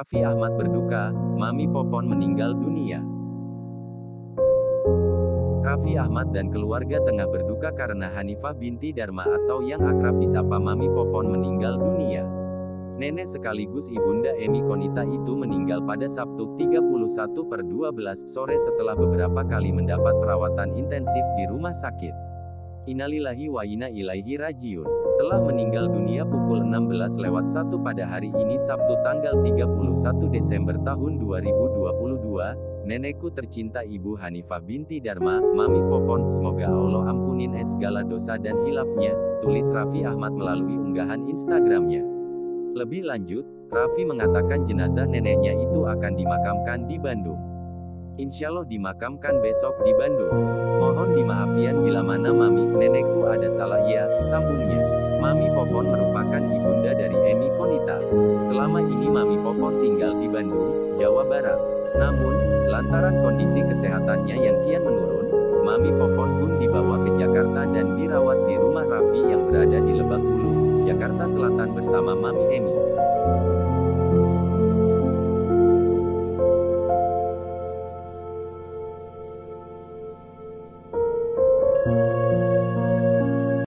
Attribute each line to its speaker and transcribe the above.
Speaker 1: Raffi Ahmad berduka, Mami Popon meninggal dunia. Raffi Ahmad dan keluarga tengah berduka karena Hanifah binti Dharma atau yang akrab disapa Mami Popon meninggal dunia. Nenek sekaligus ibunda Emi Konita itu meninggal pada Sabtu 31 per 12 sore setelah beberapa kali mendapat perawatan intensif di rumah sakit. Innalillahi wa inna ilaihi rajiun. Telah meninggal dunia pukul 16 lewat 1 pada hari ini Sabtu tanggal 31 Desember tahun 2022, nenekku tercinta Ibu Hanifah binti Dharma, Mami Popon, semoga Allah ampunin segala dosa dan hilafnya, tulis Raffi Ahmad melalui unggahan Instagramnya. Lebih lanjut, Raffi mengatakan jenazah neneknya itu akan dimakamkan di Bandung. Insya Allah dimakamkan besok di Bandung. Nenekku ada salah ya, sambungnya. Mami Popon merupakan ibunda dari Emi Konita. Selama ini Mami Popon tinggal di Bandung, Jawa Barat. Namun, lantaran kondisi kesehatannya yang kian menurun, Mami Popon pun dibawa ke Jakarta dan dirawat di rumah Raffi yang berada di Lebak Bulus, Jakarta Selatan bersama Mami Emi.